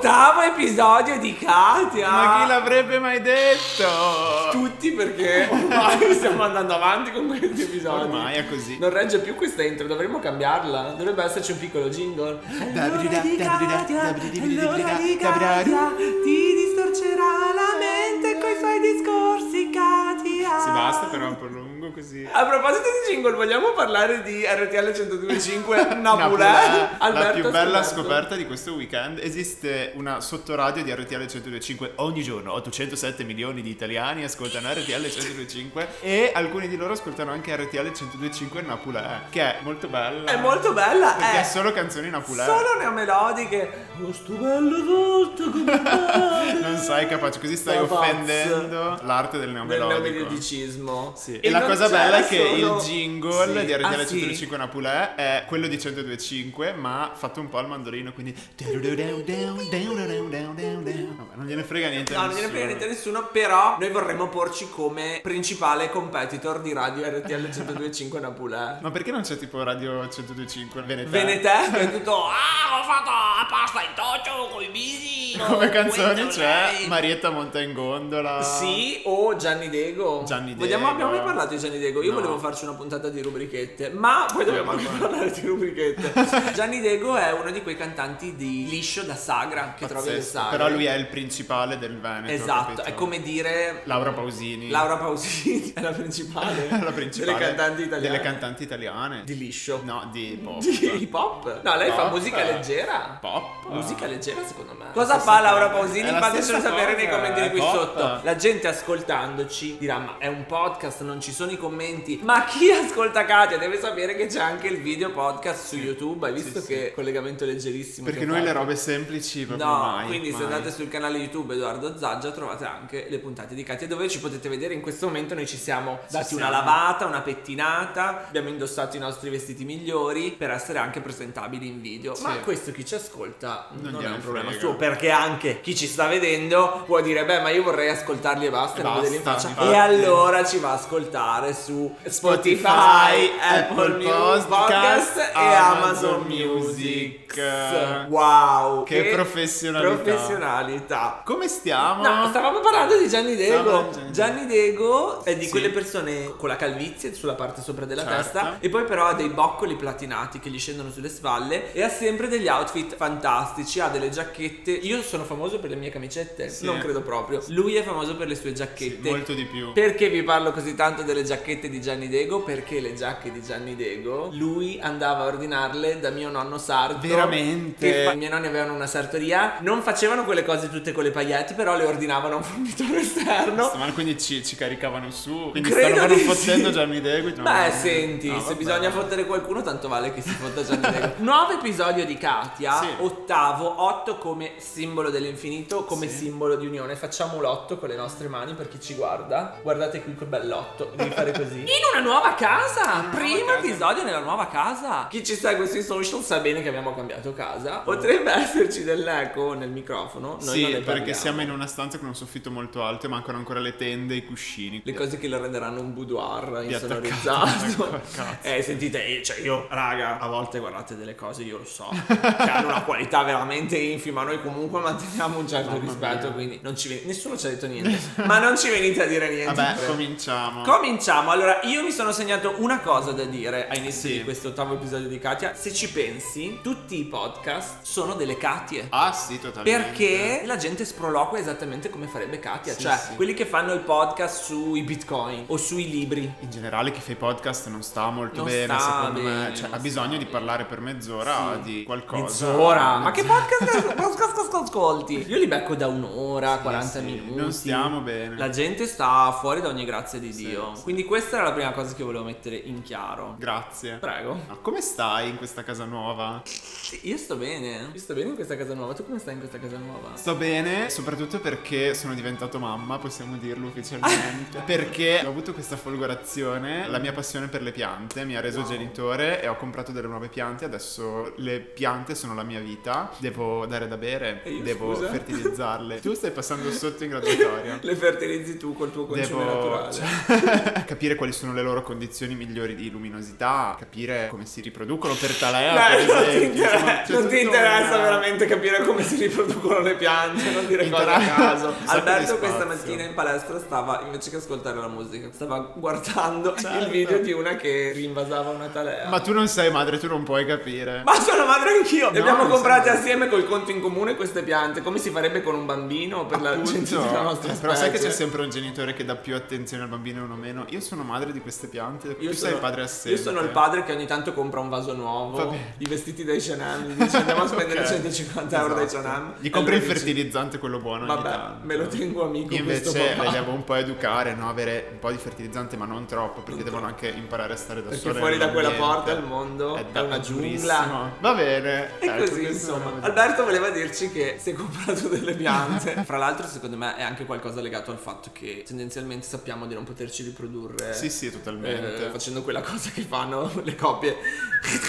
Ottavo episodio di Katia. Ma chi l'avrebbe mai detto? Tutti perché ormai stiamo andando avanti con questi episodi. Ormai è così. Non regge più questa intro, dovremmo cambiarla. Dovrebbe esserci un piccolo jingle. Allora di Katia, allora di Katia, ti distorcerà la mente coi suoi discorsi, Katia. Si basta però è un così. A proposito di jingle, vogliamo parlare di RTL 1025 Napolè? Napolè, la più bella scoperto. scoperta di questo weekend. Esiste una sottoradio di RTL 1025 ogni giorno. 807 milioni di italiani ascoltano RTL 1025 e alcuni di loro ascoltano anche RTL 1025 Napolè, che è molto bella. È molto bella, Perché è è solo canzoni Napolè. solo neomelodiche. Oh, sto bello volto come. Non sai capace, così stai Sta offendendo l'arte del del neomelodico. neomelodicismo. Sì. E E, la non cosa c'è bella è che solo- il jingle Sì. di RTL Ah, sì? 125 Napolè è quello di 1025, ma fatto un po' al mandolino, quindi. Non gliene frega niente. a No, non gliene frega niente a nessuno, però noi vorremmo porci come principale competitor di radio RTL 1025 Napolè. Ma perché non c'è tipo Radio 125 Venete? Venetè che è tutto Ah ho fatto la pasta in tocio con i bisi Come canzoni questo, c'è. Marietta Monta in gondola. Sì, o Gianni Dego. Gianni Vogliamo, Dego. abbiamo mai parlato di Gianni Dego? Io No. volevo farci una puntata di rubrichette, ma poi dobbiamo anche parlare di rubrichette. Gianni Dego è uno di quei cantanti di liscio da sagra che trovi alle Pazzesco. sagre. Però lui è il principale del Veneto. Esatto, capito? è come dire Laura Pausini. Laura Pausini è la principale, la principale delle cantanti italiane. Delle cantanti italiane. di liscio. No, di pop. Di hip hop? No, lei fa Pop. musica leggera. Pop. Musica leggera secondo me. Cosa stessa fa Laura. Pausini? Fatecelo sapere nei commenti di qui pop. sotto. La gente ascoltandoci dirà ma è un podcast, non ci sono i commenti. Ma chi ascolta Katia deve sapere che c'è anche il video podcast su YouTube. Hai visto sì. che collegamento leggerissimo? Perché noi le fatto? robe semplici proprio No, mai. quindi se mai. andate sul canale YouTube Edoardo Zaggia trovate anche le puntate di Katia dove ci potete vedere in questo momento noi ci siamo dati una siamo. lavata, una pettinata, abbiamo indossato i nostri vestiti migliori per essere anche presentabili in video. Sì. Ma questo chi ci ascolta non, Non è un problema suo perché anche chi ci sta vedendo può dire beh ma io vorrei ascoltarli e basta, E non vederli in faccia. infatti. E allora ci va a ascoltare su Spotify, Spotify, Apple Apple Music Podcast, e Amazon Amazon Music. Wow, Che professionalità. Professionalità. Come stiamo? No, stavamo parlando di Gianni Dego. Gianni Gianni Dego è di Sì. quelle persone con la calvizie sulla parte sopra della Certo. testa e poi però ha dei boccoli platinati che gli scendono sulle spalle e ha sempre degli outfit fantastici, ha delle giacchette. Io sono famoso per le mie camicette, Sì. non credo proprio. Lui è famoso per le sue Sì, giacchette. molto di più. Perché vi parlo così tanto delle giacchette di Gianni Dego? Perché le giacche di Gianni Dego lui andava a ordinarle da mio nonno sardo. Veramente? Fa- I miei nonni avevano una sartoria, non facevano quelle cose tutte con le paillette, però le ordinavano a un fornitore esterno. Ma quindi ci, ci caricavano su. Quindi Credo stavano fottendo sì. Gianni Dego. no? Beh, senti, No, se vabbè. bisogna fottere qualcuno, tanto vale che si fotta Gianni Dego. Nuovo episodio di Katia, Sì. ottavo, otto come simbolo dell'infinito, come Sì. simbolo di unione. Facciamo l'otto con le nostre mani per chi ci guarda. Guardate qui che bell'otto, devi fare così. In una nuova casa, una primo nuova casa. episodio nella nuova casa. Chi ci segue sui social sa bene che abbiamo cambiato casa. Potrebbe esserci dell'eco nel microfono, noi Sì, perché parliamo. siamo in una stanza con un soffitto molto alto e mancano ancora le tende e i cuscini. Le cose che lo renderanno un boudoir insonorizzato. ecco, eh, sentite, eh, cioè io, raga, a volte guardate delle cose, io lo so, che hanno una qualità veramente infima. Noi comunque manteniamo un certo Mamma rispetto, mia. quindi non ci ven- nessuno ci ha detto niente. ma non ci venite a dire niente. Vabbè, prego. cominciamo. Cominciamo. Allora, io mi sono segnato una cosa da dire a inizio Sì. di questo ottavo episodio di Katia. Se ci pensi, tutti i podcast sono delle Katie. ah, sì, totalmente. Perché la gente sproloquia esattamente come farebbe Katia, Sì, cioè sì. quelli che fanno il podcast sui bitcoin o sui libri. In generale chi fa i podcast non sta molto Non bene, sta secondo me. bene, Cioè, non ha bisogno di bene. parlare per mezz'ora di qualcosa. Mezz'ora? Ma che podcast, podcast ascolti? Io li becco da un'ora, 40 sì, minuti. non stiamo bene. La gente sta fuori da ogni grazia di Sì, Dio. sì. Quindi questa era la prima cosa che volevo mettere in chiaro. Grazie. Prego. Ma come stai in questa casa nuova? Sì, io sto bene. Io sto bene in questa casa nuova. Tu come stai in questa casa nuova? Sto bene, soprattutto perché sono diventato mamma, possiamo dirlo ufficialmente. perché ho avuto questa folgorazione, la mia passione per le piante mi ha reso Wow. genitore e ho comprato delle nuove piante, adesso le piante sono la mia vita, devo dare da bere. E io devo scusa? fertilizzarle. Tu stai passando sotto in graduatoria. Le fertilizzi tu col tuo concime Devo naturale. cioè, capire quali sono le loro condizioni migliori di luminosità, capire come si riproducono per talea, Dai, per non ti, esempio. inter- insomma, c'è non ti interessa una- veramente capire come si riproducono le piante, non dire cose a Inter- caso. Alberto questa mattina in palestra stava, invece che ascoltare la musica, stava guardando Certo. il video di una che rinvasava una talea. Ma tu non sei madre, tu non puoi capire. Ma sono madre anch'io! Le No, abbiamo mi comprate assieme col conto in comune queste piante, come si farebbe con un bambino per la Appunto. gente della nostra Eh, però sai che specie. c'è sempre un genitore che dà più attenzione al bambino e uno meno. Io sono madre di queste piante, Io tu sei sono, il padre assente. io sono il padre che ogni tanto compra un vaso Va nuovo, i vestiti dai gli dice andiamo a spendere Ok. 150 euro dai Esatto. H&M. Gli compri il fertilizzante, quello buono. Vabbè, me lo tengo amico Io invece le devo un po' educare, no? Avere un po' di fertilizzante, ma non troppo, perché devono anche imparare a stare da Perché sole. fuori da quella porta il mondo è, da- una giungla. Va bene. E ecco, così insomma Alberto voleva dirci che si è comprato delle piante Fra l'altro secondo me è anche qualcosa legato al fatto che tendenzialmente sappiamo di non poterci riprodurre Sì, sì, totalmente. eh, facendo quella cosa che fanno le coppie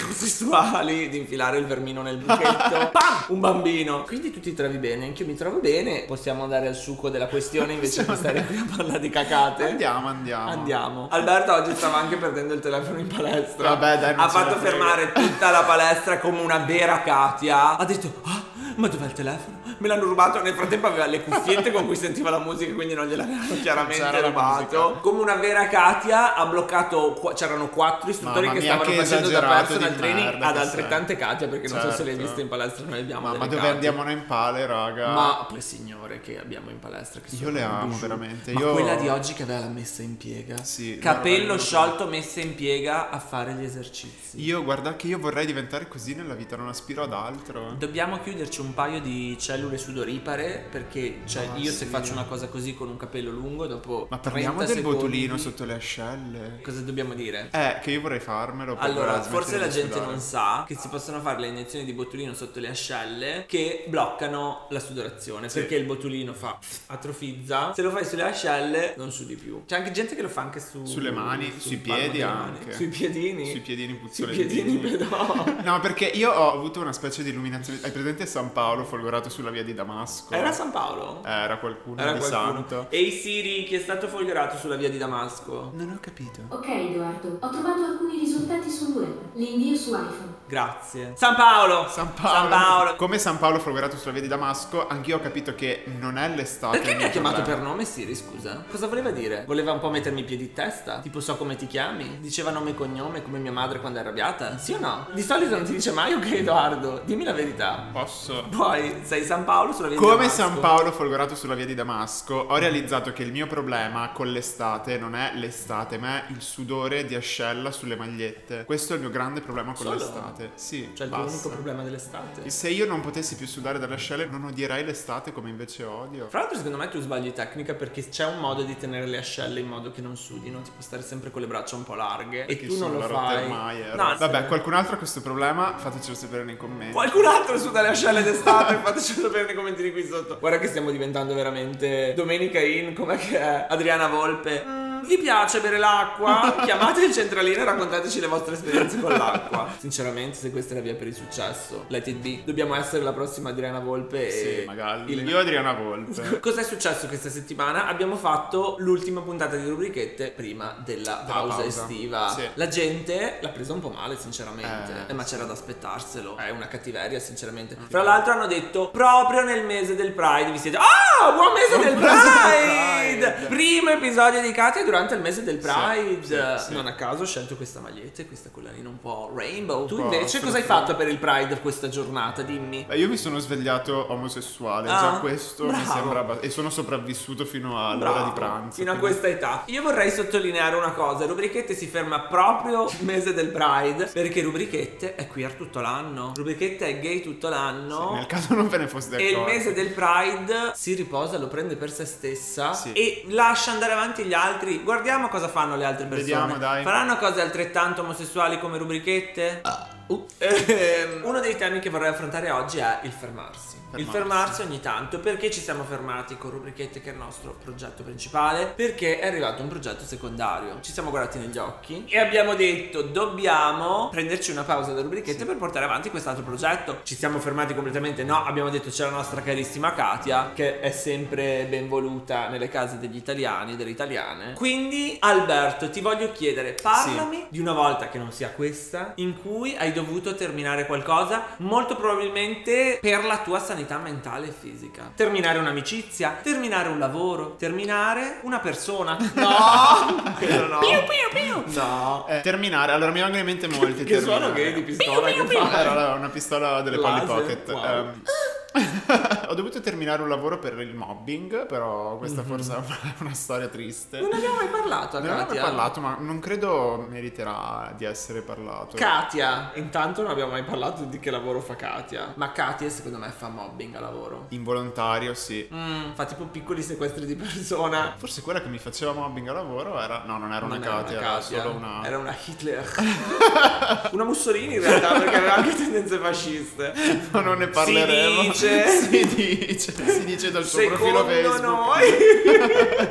eterosessuali di infilare il vermino nel buchetto Pam! un bambino quindi tu ti trovi bene anche io mi trovo bene possiamo andare al succo della questione invece di stare qui a parlare di cacate Andiamo, andiamo. Andiamo. Alberto oggi stava anche perdendo il telefono in palestra. Vabbè, dai, non ha fatto fermare tutta la palestra come una vera Katia. Ha detto, ah, ma dov'è il telefono? Me l'hanno rubato. Nel frattempo aveva le cuffiette con cui sentiva la musica, quindi non gliel'avevano chiaramente rubato. Come una vera Katia ha bloccato. C'erano quattro istruttori Mamma che stavano facendo da personal training ad altrettante Katia, perché non so se l'hai Certo. vista in palestra. Noi abbiamo Ma, ma delle dove Katie. andiamo noi in pale, raga? Ma le signore che abbiamo in palestra che Io le amo, veramente. Ma Io- quella di oggi che aveva la messa in piega. Sì, Capello sciolto messa in piega a fare gli esercizi. Io guarda che io vorrei diventare così nella vita, non aspiro ad altro. Dobbiamo chiuderci un paio di cellule sudoripare perché cioè Ah, io se sì. faccio una cosa così con un capello lungo dopo Ma parliamo 30 del botulino secondi- sotto le ascelle. Cosa dobbiamo dire? Eh, che io vorrei farmelo. Allora, forse la gente sudare. non sa che si possono fare le iniezioni di botulino sotto le ascelle che bloccano la sudorazione Sì. perché il botulino fa atrofizza. Se lo fai sulle ascelle non sudi più. C'è anche gente che lo fa anche su Sulle mani, sul sui piedi delle mani. anche. Sui piedini. Sui piedini Sui puzzolenti. piedini però. No, perché io ho avuto una specie di illuminazione. Hai presente San Paolo folgorato sulla via di Damasco? Era San Paolo? Era qualcuno Era di qualcuno. santo. Ehi Siri, chi è stato folgorato sulla via di Damasco? Non ho capito. Ok Edoardo, ho trovato alcuni risultati sul web. Li invio su iPhone. Grazie. San Paolo! San Paolo. San Paolo. Come San Paolo folgorato sulla via di Damasco, anch'io ho capito che non è l'estate. Perché mi ha chiamato per nome Siri, scusa? Cosa voleva dire? Voleva un po' mettermi i piedi in testa? Tipo so come ti chiami? Diceva nome e cognome come mia madre quando è arrabbiata? Sì o no? Di solito non ti dice mai ok Edoardo, dimmi la verità. Posso? Poi sei San Paolo sulla via di Come Damasco. San Paolo folgorato sulla via di Damasco, ho realizzato che il mio problema con l'estate non è l'estate, ma è il sudore di ascella sulle magliette. Questo è il mio grande problema con Solo? l'estate. Sì, Cioè il tuo basta. unico problema dell'estate. Se io non potessi più sudare dalle ascelle, non odierei l'estate come invece odio. Fra l'altro secondo me tu sbagli tecnica perché c'è un modo di tenere le ascelle in modo che non sudino, tipo stare sempre con le braccia un po' larghe e Che tu non lo fai. Rottenmeier. No, Vabbè, se- qualcun altro ha questo problema? Fatecelo sapere nei commenti. Qualcun altro suda le ascelle d'estate, fateci sapere nei commenti di qui sotto. Guarda che stiamo diventando veramente Domenica in, com'è che è? Adriana Volpe. Mm, vi piace bere l'acqua? Chiamate il centralino e raccontateci le vostre esperienze con l'acqua. Sinceramente, se questa è la via per il successo, let it be. Dobbiamo essere la prossima Adriana Volpe e Sì, magari. il- Io Adriana Volpe. Cos'è successo questa settimana? Abbiamo fatto l'ultima puntata di rubrichette prima della Della pausa, pausa. estiva. Sì. La gente l'ha presa un po' male, sinceramente. Eh, Eh, ma c'era da aspettarselo. È una cattiveria, sinceramente. Fra l'altro, hanno detto proprio nel mese del Pride. Vi siete. Ah, buon mese del Buon mese del Pride! Primo episodio di Katia durante il mese del Pride. sì, sì. Non a caso ho scelto questa maglietta e questa collanina un po' rainbow. Tu po' invece cosa hai fatto per il Pride questa giornata? Dimmi. Beh, io mi sono svegliato omosessuale, Ah, già questo mi bravo. sembra abba- e sono sopravvissuto fino all'ora Bravo, di pranzo. Fino a quindi- questa età. Io vorrei sottolineare una cosa: Rubrichette si ferma proprio il mese del Pride. Perché Rubrichette è queer tutto l'anno. Rubrichette è gay tutto l'anno. Nel caso non ve ne foste E il mese del Pride si riposa, lo prende per se stessa Sì. e lascia andare avanti gli altri. Guardiamo cosa fanno le altre persone. Vediamo, dai. Faranno cose altrettanto omosessuali come rubrichette? Uh. Ehm, uno dei temi che vorrei affrontare oggi è il fermarsi. Il fermarsi ogni tanto, perché ci siamo fermati con rubrichette che è il nostro progetto principale? Perché è arrivato un progetto secondario. Ci siamo guardati negli occhi e abbiamo detto dobbiamo prenderci una pausa da rubrichette per portare avanti quest'altro progetto. Ci siamo fermati completamente? No, abbiamo detto c'è la nostra carissima Katia che è sempre ben voluta nelle case degli italiani e delle italiane. Quindi Alberto, ti voglio chiedere, parlami di una volta che non sia questa in cui hai dovuto terminare qualcosa, molto probabilmente per la tua sanità mentale e fisica. Terminare un'amicizia, terminare un lavoro, terminare una persona. No! Quello no. Piu piu piu. No. Eh, terminare, allora mi vengono in mente molti Che suono terminare. gay di pistola che fa? Era una pistola delle Polly Laser? Pocket. Wow. Ehm, ho dovuto terminare un lavoro per il mobbing, però questa forse è una, una storia triste. Non abbiamo mai parlato a Non abbiamo Katia. parlato, ma non credo meriterà di essere parlato. Katia, intanto non abbiamo mai parlato di che lavoro fa Katia. Ma Katia secondo me fa mobbing a lavoro. Involontario, sì. Mm, fa tipo piccoli sequestri di persona. Forse quella che mi faceva mobbing a lavoro era. No, non era una Non era Katia, era Katia, solo una. Era una Hitler. una Mussolini in realtà perché aveva anche tendenze fasciste. Ma non ne parleremo. Dice. si dice. Si dice dal suo profilo Secondo Facebook. noi.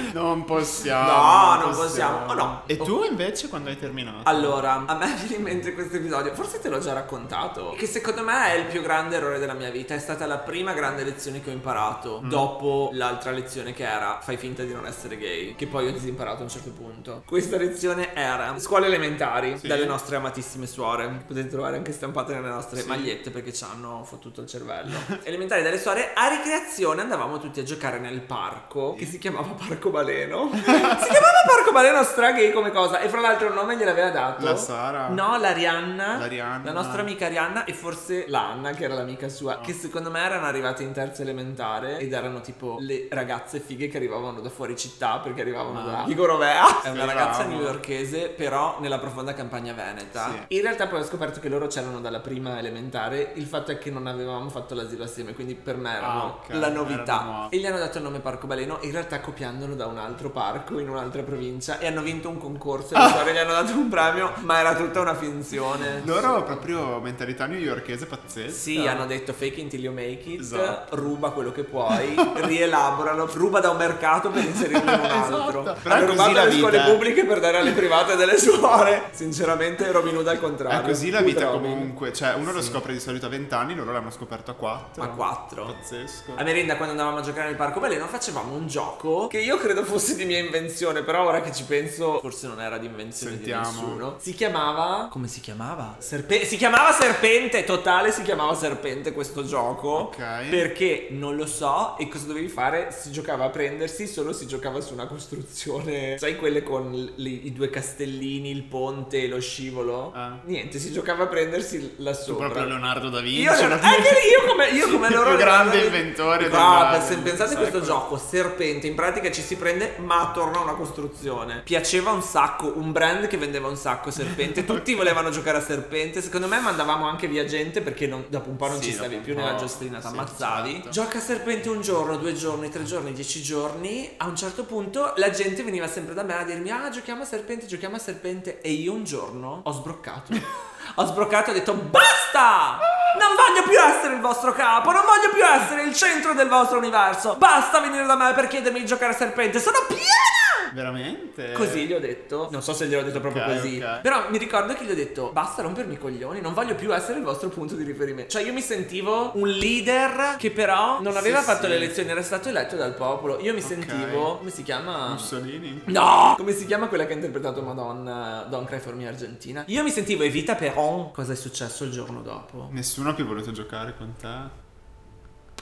Non possiamo. No, non possiamo. Oh, no. E tu invece quando hai terminato? Allora, a me viene in mente questo episodio, forse te l'ho già raccontato, che secondo me è il più grande errore della mia vita, è stata la prima grande lezione che ho imparato Mm. dopo l'altra lezione che era fai finta di non essere gay, che poi ho disimparato a un certo punto. Questa lezione era scuole elementari Sì. dalle nostre amatissime suore, potete trovare anche stampate nelle nostre magliette perché ci hanno fottuto il cervello. elementari dalle suore, a ricreazione andavamo tutti a giocare nel parco, che si chiamava Parco Baleno. si chiamava Parco Baleno stra gay come cosa, e fra l'altro il nome gliel'aveva dato. La Sara? No, l'Arianna. La nostra amica Arianna e forse l'Anna, che era l'amica sua, che secondo me erano arrivate in terza elementare ed erano tipo le ragazze fighe che arrivavano da fuori città perché arrivavano da Vigo Rovea. È una ragazza newyorkese, però nella profonda campagna veneta. Sì. In realtà poi ho scoperto che loro c'erano dalla prima elementare. Il fatto è che non avevamo fatto l'asilo assieme, quindi per me erano Ah, ok, la novità. E gli hanno dato il nome Parco Baleno, in realtà copiandolo da un altro parco in un'altra provincia e hanno vinto un concorso e storie gli hanno dato un premio, ma era tutta una finzione. Loro proprio mentalità newyorkese pazzesca. Sì, hanno detto fake until you make it, Esatto. ruba quello che puoi, rielaboralo, ruba da un mercato per inserirlo in un altro. Esatto. Però Hanno rubato la le scuole vita, eh. pubbliche per dare alle private delle suore. Sinceramente Robin Hood al contrario. È così la vita Robin. comunque. Cioè, uno lo scopre di solito a 20 anni, loro l'hanno scoperto a 4. A 4. Pazzesco. A merenda quando andavamo a giocare nel parco Baleno facevamo un gioco che io credo fosse di mia invenzione, però ora che ci penso forse non era di invenzione Sentiamo. di nessuno. Si chiamava come si chiamava? Serpe- si chiamava Serpente, totale si chiamava Serpente questo gioco. Ok. Perché non lo so e cosa dovevi fare? Si giocava a prendersi, solo si giocava su una costruzione, sai quelle con l- i due castellini, il ponte lo scivolo? Ah. Niente, si giocava a prendersi là Tu sopra. proprio Leonardo da Vinci. Io, anche lì, io come, io come Il loro più grande Leonardo- inventore No, del- se pensate a questo secolo. gioco serpente in pratica ci si prende ma attorno a una costruzione. Piaceva un sacco un brand che vendeva un sacco serpente. Tutti volevano giocare a serpente. Secondo me mandavamo anche via gente perché non- dopo un po' non Sì, ci stavi più nella giostrina ti sì, ammazzavi certo. gioca a serpente un giorno due giorni tre giorni dieci giorni. A un certo punto la gente veniva sempre da me a dirmi ah giochiamo a serpente giochiamo a serpente. E io un giorno ho sbroccato. Ho sbroccato e ho detto basta non voglio più essere il vostro capo, non voglio più essere il centro del vostro universo. Basta venire da me per chiedermi di giocare a serpente, sono piena! Veramente? Così gli ho detto, non so se gliel'ho detto proprio così, ok. però mi ricordo che gli ho detto basta rompermi i coglioni, non voglio più essere il vostro punto di riferimento. Cioè io mi sentivo un leader che però non aveva Sì, fatto sì. le elezioni, era stato eletto dal popolo. Io mi sentivo, come si chiama? Mussolini? No! Come si chiama quella che ha interpretato Madonna Don't Cry For Me Argentina? Io mi sentivo Evita Peron. Cosa è successo il giorno dopo? Nessuno ha più voluto giocare con te.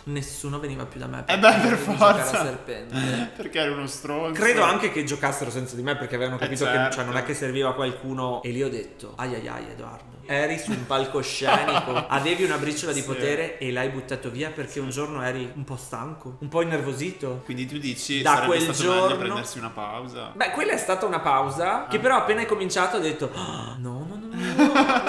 Nessuno veniva più da me Eh beh, per giocare a forza. serpente. Perché eri uno stronzo. Credo anche che giocassero senza di me perché avevano capito che certo. cioè, non è che serviva qualcuno. E lì ho detto: ai ai ai, Edoardo. Eri su un palcoscenico, avevi una briciola di Sì. potere e l'hai buttato via perché un giorno eri un po' stanco, un po' innervosito. Quindi tu dici Da quel stato giorno- prendersi una pausa. Beh, quella è stata una pausa Ah. che però appena hai cominciato ho detto "Ah, no,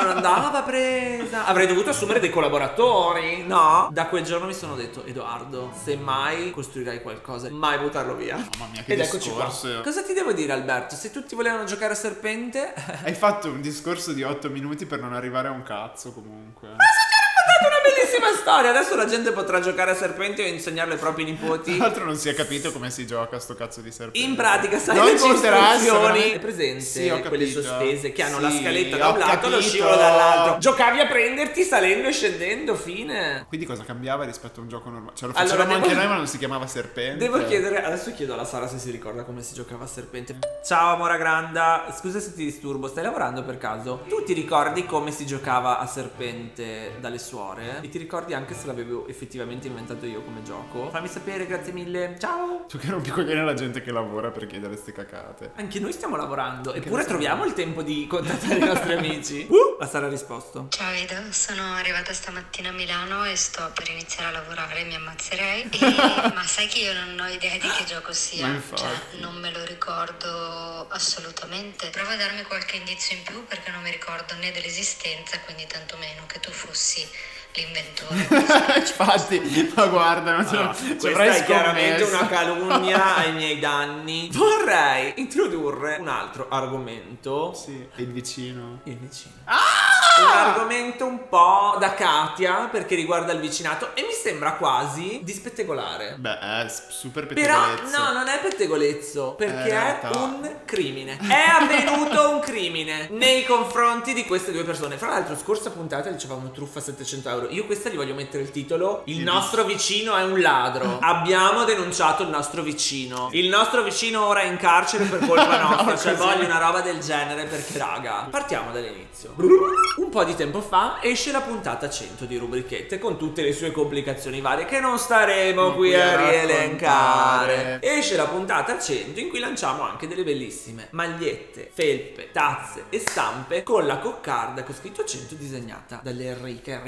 andava presa. Avrei dovuto assumere dei collaboratori, no? Da quel giorno mi sono detto Edoardo, se mai costruirai qualcosa, mai buttarlo via. Mamma mia, che Ed eccoci qua. discorso. Cosa ti devo dire Alberto? Se tutti volevano giocare a serpente... Hai fatto un discorso di 8 minuti per non arrivare a un cazzo comunque. Ma stata una bellissima storia. Adesso la gente potrà giocare a serpenti o insegnarlo ai propri nipoti. Tra l'altro non si è capito come si gioca a sto cazzo di serpente. In pratica, sai Non le istruzioni è presente Sì, quelle capito. sospese che hanno Sì, la scaletta da un lato e lo capito. scivolo dall'altro. Giocavi a prenderti salendo e scendendo, fine. Quindi cosa cambiava rispetto a un gioco normale? Cioè lo Allora, facevamo devo- anche noi ma non si chiamava serpente. Devo chiedere, adesso chiedo alla Sara se si ricorda come si giocava a serpente. Ciao Amora Granda, scusa se ti disturbo, stai lavorando per caso? Tu ti ricordi come si giocava a serpente dalle suore? E ti ricordi anche se l'avevo effettivamente inventato io come gioco? Fammi sapere, grazie mille. Ciao! Tu che rompi coglione alla gente che lavora per chiedere ste cacate. Anche noi stiamo lavorando, eppure ne so. troviamo il tempo di contattare i nostri amici. Uh, la Sara ha risposto. Ciao Edo, sono arrivata stamattina a Milano e sto per iniziare a lavorare, mi ammazzerei. E- ma sai che io non ho idea di che gioco sia. Ma infatti. Cioè, non me lo ricordo assolutamente. Prova a darmi qualche indizio in più perché non mi ricordo né dell'esistenza, quindi tantomeno che tu fossi l'inventore. Mi dispiace. Infatti, ma guarda, non ce Allora, lo ci questa è chiaramente una calunnia ai miei danni. Vorrei introdurre un altro argomento. Sì, il vicino. Il vicino. Un argomento un po' da Katia perché riguarda il vicinato e mi sembra quasi di spettegolare. Beh, è super Però pettegolezzo. no, non è pettegolezzo, perché Eh, è realtà- un crimine. È avvenuto un crimine nei confronti di queste due persone. Fra l'altro, scorsa puntata dicevamo truffa 700 euro. Io questa gli voglio mettere il titolo Il nostro vicino è un ladro. Abbiamo denunciato il nostro vicino. Il nostro vicino ora è in carcere per colpa nostra. cioè, voglio una roba del genere perché, raga, partiamo dall'inizio. Un po' di tempo fa esce la puntata 100 di rubrichette con tutte le sue complicazioni varie che non staremo Non qui a rielencare. Esce la puntata 100 in cui lanciamo anche delle bellissime magliette, felpe, tazze e stampe con la coccarda con scritto 100 disegnata dalle Enrica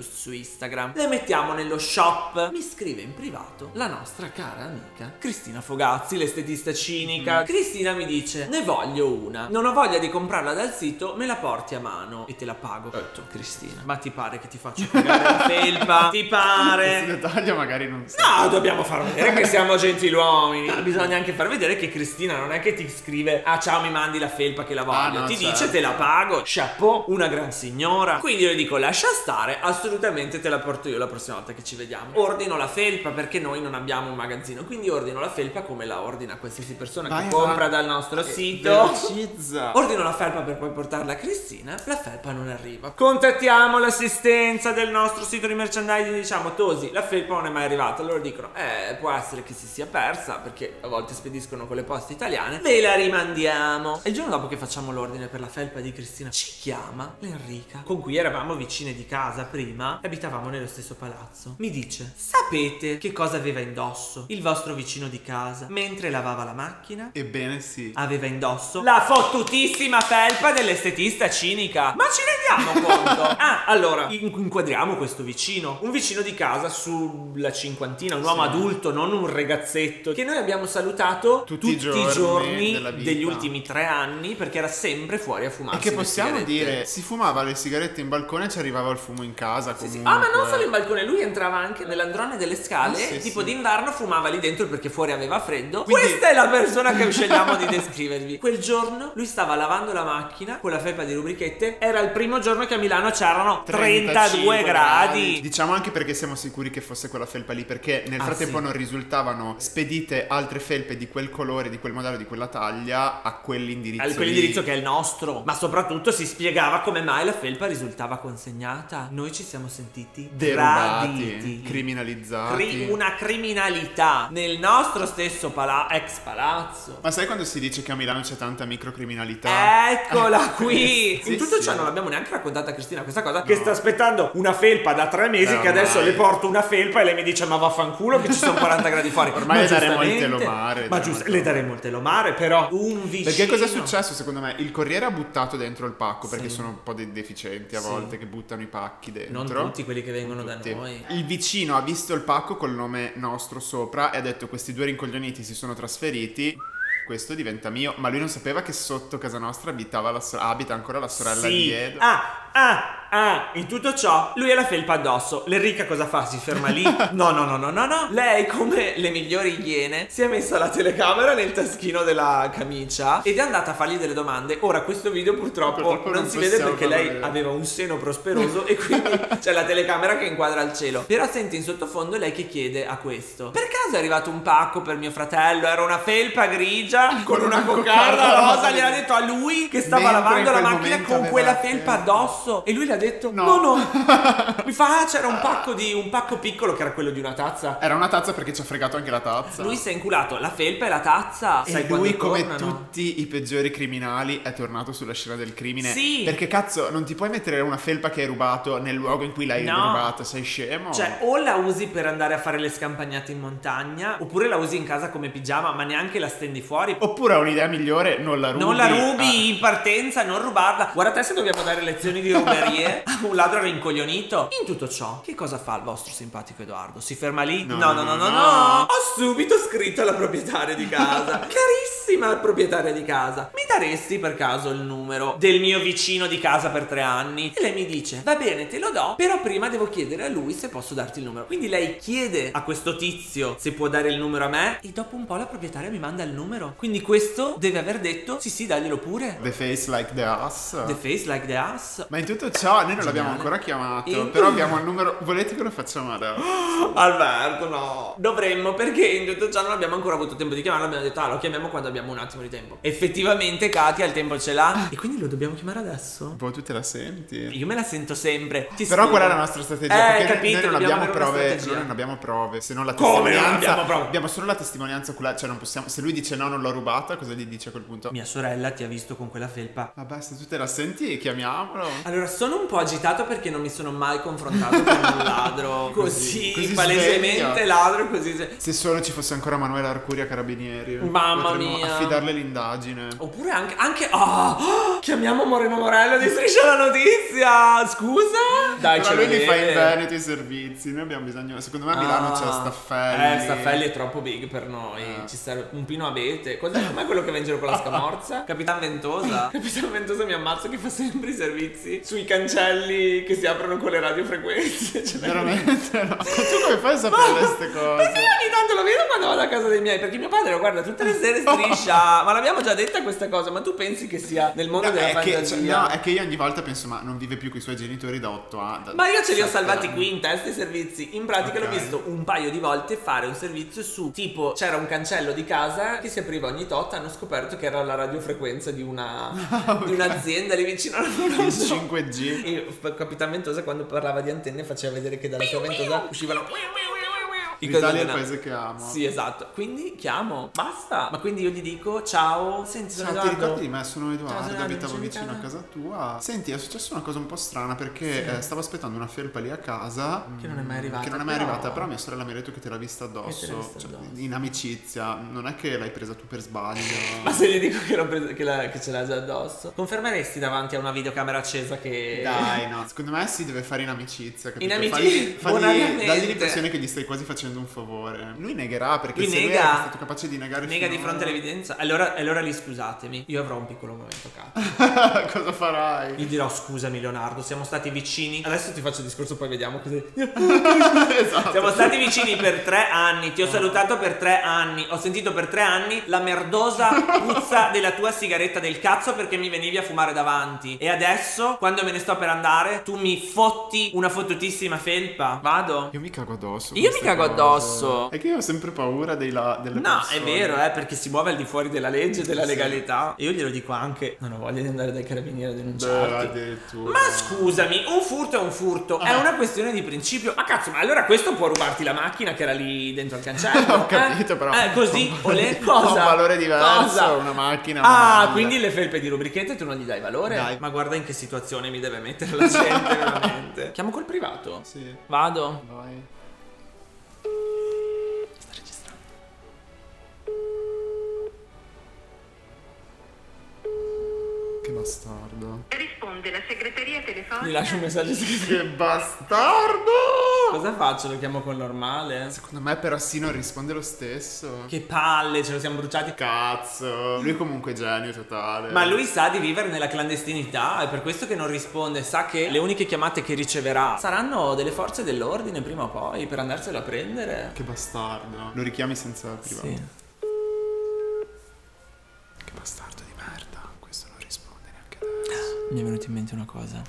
Illus su Instagram. Le mettiamo nello shop. Mi scrive in privato la nostra cara amica Cristina Fogazzi, l'estetista cinica. Cristina mi dice: Ne voglio una. Non ho voglia di comprarla dal sito, me la porti a mano e te la pago. Ho detto, Cristina, ma ti pare che ti faccio pagare la felpa? Ti pare? Questo dettaglio magari non so. No, dobbiamo far vedere che siamo gentiluomini. Bisogna anche far vedere che Cristina non è che ti scrive Ah ciao mi mandi la felpa che la voglio Ah, no, Ti certo. dice te la pago Chapeau, una gran signora Quindi io le dico lascia stare Assolutamente te la porto io la prossima volta che ci vediamo Ordino la felpa perché noi non abbiamo un magazzino Quindi ordino la felpa come la ordina qualsiasi persona Vai, che compra dal nostro Eh, sito velocizza. Ordino la felpa per poi portarla a Cristina. La felpa non arriva. Contattiamo l'assistenza del nostro sito di merchandising. Diciamo, Tosi, la felpa non è mai arrivata. Loro dicono, eh, può essere che si sia persa perché a volte spediscono con le poste italiane. Ve la rimandiamo. E il giorno dopo che facciamo l'ordine per la felpa di Cristina, ci chiama l'Enrica, con cui eravamo vicine di casa prima e abitavamo nello stesso palazzo. Mi dice, sapete che cosa aveva indosso il vostro vicino di casa mentre lavava la macchina? Ebbene sì. aveva indosso la fottutissima felpa dell'estetista cinica. Ma ci rendiamo conto? Ah, allora, in- inquadriamo questo vicino. Un vicino di casa sulla cinquantina, un uomo Sì. adulto, non un ragazzetto, che noi abbiamo salutato Tutti i giorni giorni degli ultimi tre anni perché era sempre fuori a fumare. E che possiamo dire, si fumava le sigarette in balcone e ci arrivava il fumo in casa Sì, sì. Ah, ma non solo in balcone, lui entrava anche nell'androne delle scale, Ah, tipo d'inverno fumava lì dentro perché fuori aveva freddo. Quindi- Questa è la persona che scegliamo di descrivervi. Quel giorno lui stava lavando la macchina con la felpa di rubrichette, era il primo giorno che a Milano c'erano 32 35 gradi. Diciamo anche perché siamo sicuri che fosse quella felpa lì, perché nel Ah, frattempo sì. non risultavano spedite altre felpe di quel colore, di quel modello, di quella taglia a quell'indirizzo. A lì. quell'indirizzo che è il nostro, ma soprattutto si spiegava come mai la felpa risultava consegnata. Noi ci siamo sentiti derubati, traditi. criminalizzati. Cri- una criminalità nel nostro stesso pala- ex palazzo. Ma sai quando si dice che a Milano c'è tanta microcriminalità? Eccola qui! Sì, In tutto sì. ciò non l'abbiamo neanche raccontata a Cristina questa cosa. Che sta aspettando una felpa da tre mesi. Eh, che adesso ormai. le porto una felpa e lei mi dice: Ma vaffanculo, che ci sono 40 gradi fuori. Ormai Ma le daremo il telomare, Ma daremo giusto, il le telomare. daremo il telomare, però. Un vicino. Perché cosa è successo secondo me? Il corriere ha buttato dentro il pacco perché Sì. sono un po' dei deficienti a Sì. volte che buttano i pacchi dentro. Non tutti quelli che vengono da noi. Il vicino ha visto il pacco col nome nostro sopra e ha detto questi due rincoglioniti si sono trasferiti. Questo diventa mio, ma lui non sapeva che sotto casa nostra abitava la so- abita ancora la sorella Sì. di Edo. Ah, ah, ah, in tutto ciò, lui ha la felpa addosso. L'Enrica cosa fa? Si ferma lì? No, no, no, no, no, no. Lei, come le migliori iene, si è messa la telecamera nel taschino della camicia ed è andata a fargli delle domande. Ora, questo video purtroppo, Purtroppo non, non si vede perché lei vedere. aveva un seno prosperoso e quindi c'è la telecamera che inquadra il cielo. Però senti in sottofondo lei che chiede a questo. Per caso è arrivato un pacco per mio fratello? Era una felpa grigia con una coccarda rosa. Gliel'ha detto a lui che stava Mentre lavando la macchina con quella la felpa addosso. E lui le ha detto: No, No. no. Mi fa: ah, c'era un pacco di un pacco piccolo che era quello di una tazza. Era una tazza perché ci ha fregato anche la tazza. Lui si è inculato la felpa e la tazza. Sai lui, come tornano? tutti i peggiori criminali, è tornato sulla scena del crimine. Sì. Perché cazzo, non ti puoi mettere una felpa che hai rubato nel luogo in cui l'hai No. rubata, sei scemo? Cioè, o la usi per andare a fare le scampagnate in montagna, oppure la usi in casa come pigiama, ma neanche la stendi fuori. Oppure un'idea migliore, non la rubi. Non la rubi Ah. in partenza, non rubarla. Guarda te se dobbiamo dare lezioni di ruberie un ladro rincoglionito. In tutto ciò, che cosa fa il vostro simpatico Edoardo? Si ferma lì? No, no, no. no, no. no. Ho subito scritto alla proprietaria di casa. Carissima proprietaria di casa, mi daresti per caso il numero del mio vicino di casa per tre anni? E lei mi dice, va bene, te lo do, però prima devo chiedere a lui se posso darti il numero. Quindi lei chiede a questo tizio se può dare il numero a me e dopo un po' la proprietaria mi manda il numero. Quindi questo deve aver detto, sì sì, daglielo pure. The face like the ass. The face like the ass. Ma in tutto ciò noi non l'abbiamo ancora chiamato, In- però abbiamo il numero... Volete che lo facciamo adesso? Alberto, no. Dovremmo perché in tutto ciò non abbiamo ancora avuto tempo di chiamarlo. Abbiamo detto, ah, lo chiamiamo quando abbiamo un attimo di tempo. Effettivamente, Katia il tempo ce l'ha. E quindi lo dobbiamo chiamare adesso? Po' tu te la senti? Io me la sento sempre. Ti Però spiego. qual è la nostra strategia? Eh, Perché capito, noi non abbiamo prove, noi non abbiamo prove, se non la Come non testimonianza. abbiamo prove? Abbiamo solo la testimonianza oculare, cioè non possiamo. Se lui dice no, non l'ho rubata, cosa gli dice a quel punto? Mia sorella ti ha visto con quella felpa. Vabbè, se tu te la senti, chiamiamolo. Allora, sono un po' agitato perché non mi sono mai confrontato con un ladro così, Così palesemente sveglio. ladro, così. se- Se solo ci fosse ancora Manuela Arcuri a Carabinieri. Mamma potremmo mia. affidarle l'indagine. Oppure anche, anche ah, ah, chiamiamo Moreno Morello di Striscia la Notizia. Scusa? Dai, Però ce lui li fa in. Veneto i servizi. Noi abbiamo bisogno. Secondo me a Milano Ah. c'è Staffelli. Eh, Staffelli è troppo big per noi. Eh. Ci serve un pino abete. Cos'è? Com'è quello che va in giro con la scamorza? Capitan Ventosa. Capitan Ventosa mi ammazzo che fa sempre i servizi sui cancelli che si aprono con le radiofrequenze. Cioè, Veramente? No. Tu come fai a sapere queste cose? Perché ogni tanto lo vedo quando vado a casa dei miei? Perché mio padre lo guarda tutte le sere striscia. ma l'abbiamo già detta questa cosa. Ma tu pensi che sia nel mondo No, della è che, cioè, no, è che io ogni volta penso, ma non vive più con i suoi genitori da 8 anni. da Ma io ce li ho salvati anni. qui in testa i servizi. In pratica Ok. l'ho visto un paio di volte fare un servizio su tipo c'era un cancello di casa che si apriva ogni tot. Hanno scoperto che era la radiofrequenza di una di un'azienda lì vicino alla Il Foroso. 5G. E Capitan Ventosa quando parlava di antenne faceva vedere che dalla sua ventosa uscivano L'Italia è il paese che amo. Sì, esatto. Quindi chiamo, basta. Ma quindi io gli dico ciao. Senti, sono Ciao, ti ricordi di me? Sono Ciao, Edoardo, sono Edoardo, abitavo vicino a casa. tua. Senti, è successa una cosa un po' strana perché eh, stavo aspettando una felpa lì a casa. Che non è mai arrivata, Che non è mai però- arrivata, però mia sorella mi ha detto che te l'ha vista te l'ha addosso. vista cioè, addosso. in amicizia. Non è che l'hai presa tu per sbaglio. Ma se gli dico che, l'ho presa- che, la- che ce l'ha già addosso, confermeresti davanti a una videocamera accesa che. Dai, no. Secondo me si deve fare in amicizia. Capito? In amicizia, Fagli, fagli, dagli l'impressione che gli stai quasi facendo un favore. Lui negherà perché Lui se lui nega. è stato capace di negare Nega di fronte all'evidenza. Allora, allora lì scusatemi. Io avrò un piccolo momento cazzo. Cosa farai? Gli dirò scusami Leonardo, siamo stati vicini. Adesso ti faccio il discorso, poi vediamo così. esatto. Siamo stati vicini per tre anni, ti ho salutato per tre anni, ho sentito per tre anni la merdosa puzza della tua sigaretta del cazzo perché mi venivi a fumare davanti. E adesso, quando me ne sto per andare, tu mi fotti una fottutissima felpa. Vado? Io mi cago addosso. Io mi cago cose. addosso. È che io ho sempre paura dei la- delle No, persone. è vero, eh, perché si muove al di fuori della legge, della Sì. legalità. E io glielo dico anche, non ho voglia di andare dai carabinieri a denunciarti. addirittura. Ma scusami, un furto è un furto, è Ah. una questione di principio. Ma cazzo, ma allora questo può rubarti la macchina che era lì dentro al cancello? Ho capito, eh? però. Eh, così, olè, Ha cosa? un valore diverso, Cosa? una macchina, Ah, una quindi le felpe di rubrichette tu non gli dai valore? Dai. Ma guarda in che situazione mi deve mettere la gente, veramente. Chiamo col privato. Sì, Vado. vai. Gli lascio un messaggio scritto. Che bastardo! Cosa faccio? Lo chiamo col normale? Secondo me però sì non risponde lo stesso. Che palle, ce lo siamo bruciati. Cazzo. Lui comunque è genio totale. Ma lui sa di vivere nella clandestinità, è per questo che non risponde. Sa che le uniche chiamate che riceverà saranno delle forze dell'ordine prima o poi per andarselo a prendere. Che bastardo. Lo richiami senza privato. Sì. Che bastardo di merda. Questo non risponde neanche adesso. Mi è venuta in mente una cosa.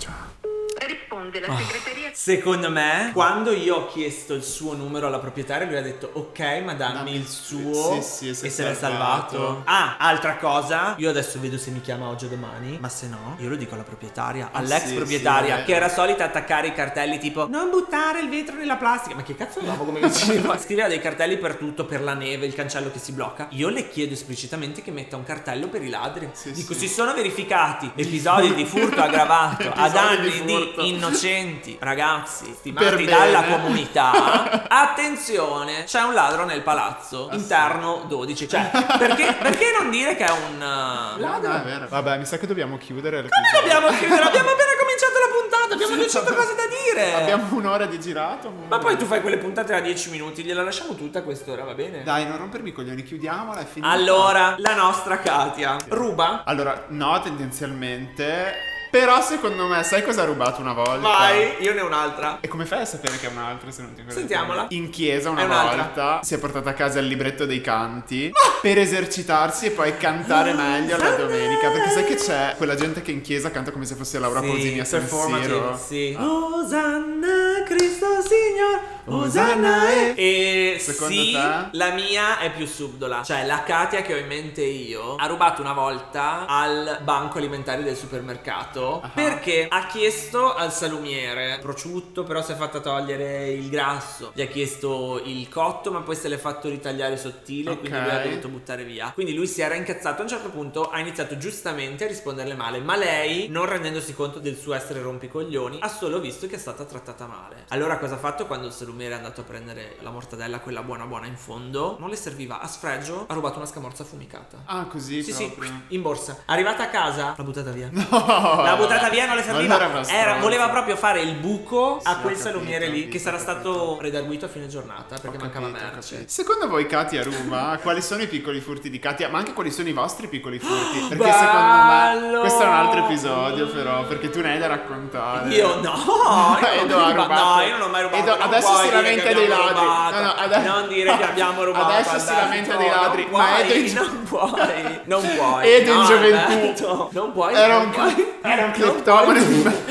Risponde la Ah. segreteria. Secondo me, quando io ho chiesto il suo numero alla proprietaria, lui ha detto ok, ma dammi Dammi il suo sì, sì, e se l'è salvato. Ah, altra cosa, io adesso vedo se mi chiama oggi o domani, ma se no, io lo dico alla proprietaria, all'ex Ah, sì, proprietaria, sì, che era solita attaccare i cartelli tipo non buttare il vetro nella plastica. Ma che cazzo avevamo come vicini? Scriveva dei cartelli per tutto, per la neve, il cancello che si blocca. Io le chiedo esplicitamente che metta un cartello per i ladri. Sì, dico, sì. si sono verificati episodi di furto aggravato a Episodi danni di di. Innocenti ragazzi stimati dalla comunità. Attenzione, c'è un ladro nel palazzo Ah, interno 12. Cioè, perché, perché non dire che è un uh, No, ladro? no, è vero. Vabbè, mi sa che dobbiamo chiudere. Come dobbiamo chiudere? Abbiamo appena cominciato la puntata, abbiamo 200 cose da dire. Abbiamo un'ora di girato. Ma poi tu fai quelle puntate da 10 minuti, gliela lasciamo tutta a quest'ora, va bene? Dai, non rompermi i coglioni, chiudiamola e finita. Allora, la nostra Katia ruba? Allora, no, tendenzialmente. Però secondo me, sai cosa ha rubato una volta? Vai, io ne ho un'altra. E come fai a sapere che è un'altra se non ti ricordi? Sentiamola. In chiesa una volta si è portata a casa il libretto dei canti per esercitarsi e poi cantare meglio la domenica. Perché sai che c'è quella gente che in chiesa canta come se fosse Laura Pausini a San Siro. Sì. Osanna Cristo Signor, Osanna e... E Secondo sì, te? la mia è più subdola. Cioè, la Katia che ho in mente io ha rubato una volta al banco alimentare del supermercato Ah. perché ha chiesto al salumiere prosciutto, però si è fatta togliere il grasso. Gli ha chiesto il cotto, ma poi se l'è fatto ritagliare sottile, quindi Ok. lui ha dovuto buttare via. Quindi lui si era incazzato. A un certo punto ha iniziato giustamente a risponderle male. Ma lei, non rendendosi conto del suo essere rompicoglioni, ha solo visto che è stata trattata male. Allora, cosa ha fatto quando il salumiere è andato a prendere la mortadella, quella buona buona in fondo? Non le serviva a sfregio, ha rubato una scamorza affumicata. Ah, così Sì, sì, proprio. in borsa. Arrivata a casa, l'ha buttata via. No. L'ha buttata via, non le serviva. Una Era- voleva proprio fare il buco a Sì, quel ho capito, salumiere lì, capito, che sarà capito. stato redarguito a fine giornata perché Ho mancava capito, merce. Secondo voi Katia ruba? quali sono i piccoli furti di Katia? Ma anche quali sono i vostri piccoli furti? Perché Bello! secondo me questo è un altro episodio però, perché tu ne hai da raccontare. Io no, io Edo non, ha ho rubato. no, io non ho mai rubato. Edo, non adesso si lamenta dei ladri. rubato. No, no, ade- Non dire che abbiamo rubato. Adesso si lamenta dei ladri, Non ma puoi, Edo in- non puoi, non puoi. Edo in gioventù. Non puoi. Era un, era un cleptomane.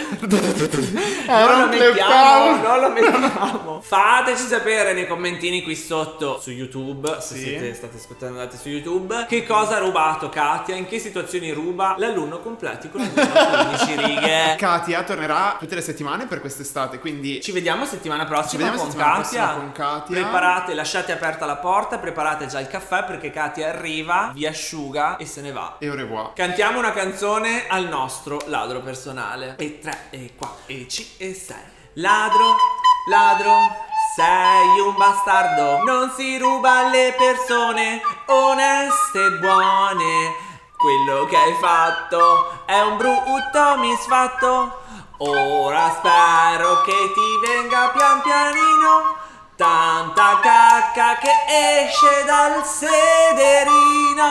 Era non lo un mettiamo, cleptomane. non lo mettiamo. Fateci sapere nei commentini qui sotto su YouTube, se siete state ascoltando andate su YouTube, che cosa ha rubato Katia, in che situazioni ruba l'alunno completi con almeno 15 righe. Katia tornerà tutte le settimane per quest'estate, quindi Ci vediamo settimana prossima, Ci vediamo con, Katia. con Katia. Preparate, lasciate aperta la porta, preparate già il caffè perché Katia arriva, vi asciuga e se ne va. e au revoir. Cantiamo una canzone al nostro ladro personale. E 3, e 4, e 5, e 6. Ladro, ladro, sei un bastardo. Non si ruba alle persone oneste e buone. Quello che hai fatto è un brutto misfatto. Ora spero che ti venga pian pianino. Tanta cacca che esce dal sederino.